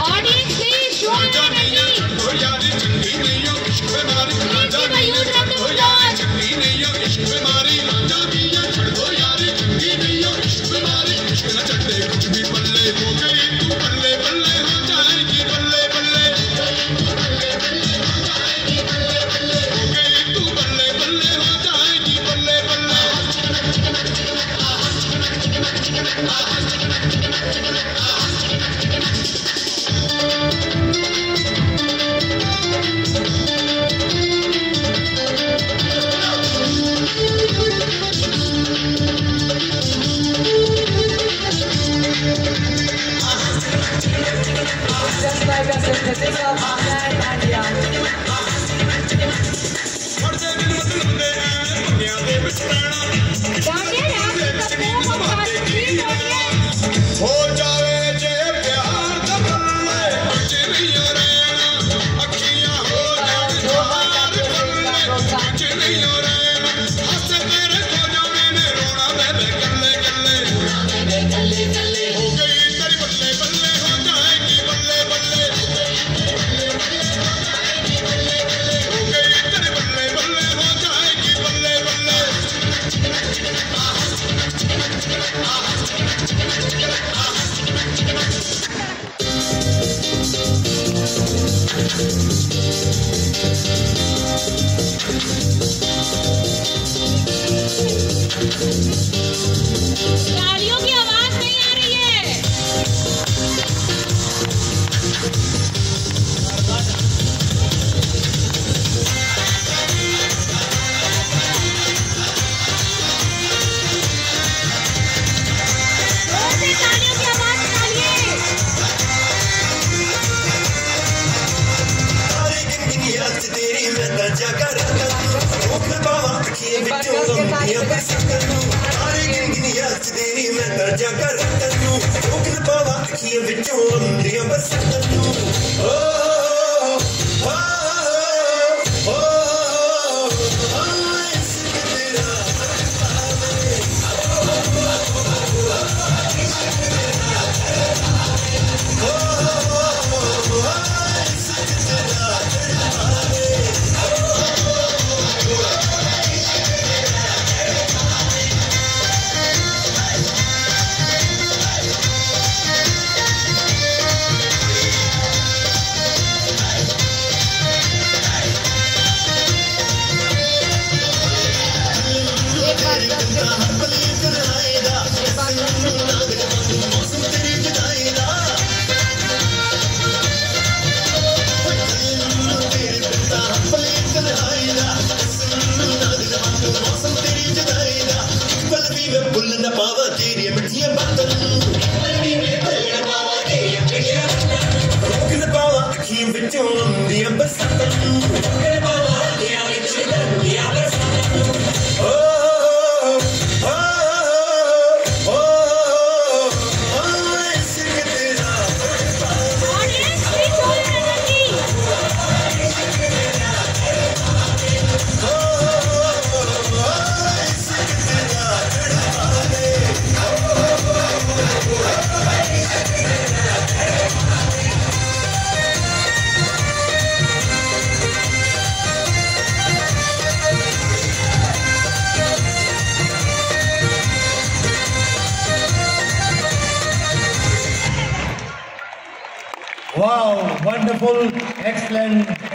Audience, please, show me. Bye. ਦਰਜਾ ਕਰ ਰੱਖਣ ਨੂੰ ਉਹ ਕਿਨ ਪਾਵਾ ਅੱਖੀਆਂ ਵਿੱਚੋਂ ਆਉਂਦੀਆਂ ਬਸੰਤ ਨੂੰ ਓ Wow, wonderful, excellent.